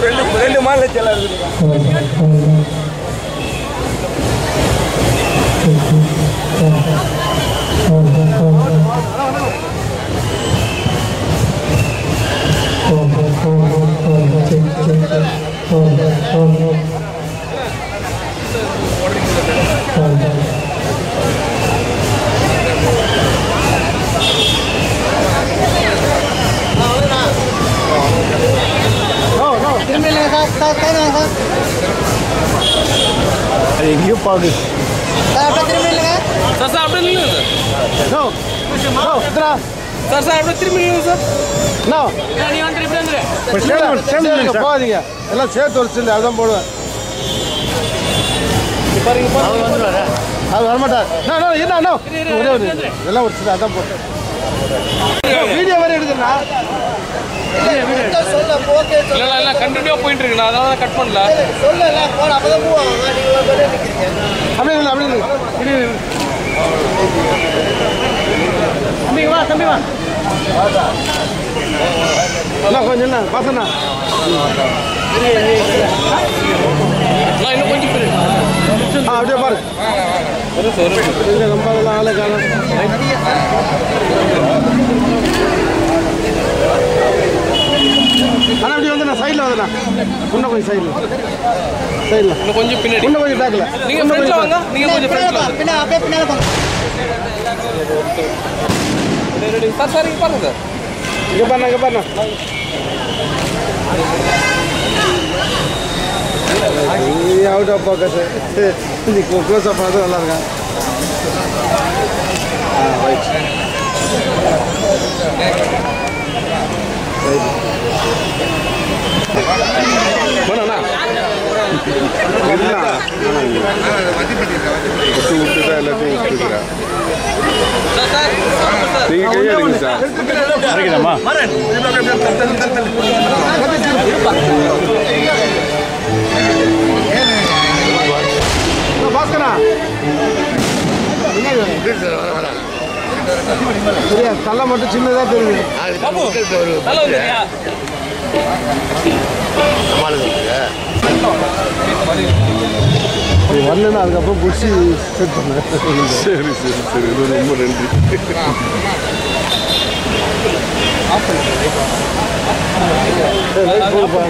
ரெண்டு ரெண்டு மாநில செயலர் அது எங்கேயோ பாது சார் சார் அப்படியே நில்லுங்க நோ. நோ இத்ரா சார் சார் அப்படியே திரும்பி நில்லுங்க சார். போகாதீங்க எல்லாம் சேர்த்து சில்லு அதான் போடுவேன். அது வரமாட்டார். நோ நோ என்ன இதெல்லாம் ஒரு அதான் போட்டேன். வீடியோ சொல்ல ஓகே இல்ல இல்ல இல்ல கண்டினியூ போயிட்டு இருக்கு நான் அதனால கட் பண்ணல. சொல்ல போன அப்பதான் மூவ் ஆகும் நீங்க ஒரு பேரே நிக்கிறீங்க அப்படியே இல்லை அப்படியே இல்லை தம்பி வா தம்பி வா. கொஞ்சம் நான் இன்னும் கொஞ்சம் பின்னாடி. ஆ அப்படியே பாரு. ரொம்ப ஆளை காணும். இன்னும் கொஞ்சம் சைடில் சைடில் இன்னும் கொஞ்சம் பின்னாடி. இன்னும் கொஞ்சம் பேக்கில் நீங்க ஃப்ரண்ட்ல வாங்க. நீங்க கொஞ்சம் ஃப்ரண்ட்ல வாங்க. பின்ன அப்படியே ரெடி, ரெடி. சார் சார் இங்க பாருங்க சார். இங்கே பாருண்ணா இங்கே பாருண்ணா. அவுட் ஆஃப் ஃபோக்கஸ் நீ க்ளோஸ் அப் பண்ணது நல்லா இருக்கா? ஆ ரைட் வேணாண்ணா விட்டு விட்டு தான் எல்லாத்தையும் நீங்கள் சார் பாஸ்கரா தலை மட்டும் சின்னதாக தெரியுது நல்லா வரலன்னா அதுக்கப்புறம் பிடிச்சி செட் பண்ணேன் சரி சரி சரி. ரொம்ப நன்றி. ரைட் போடுப்பா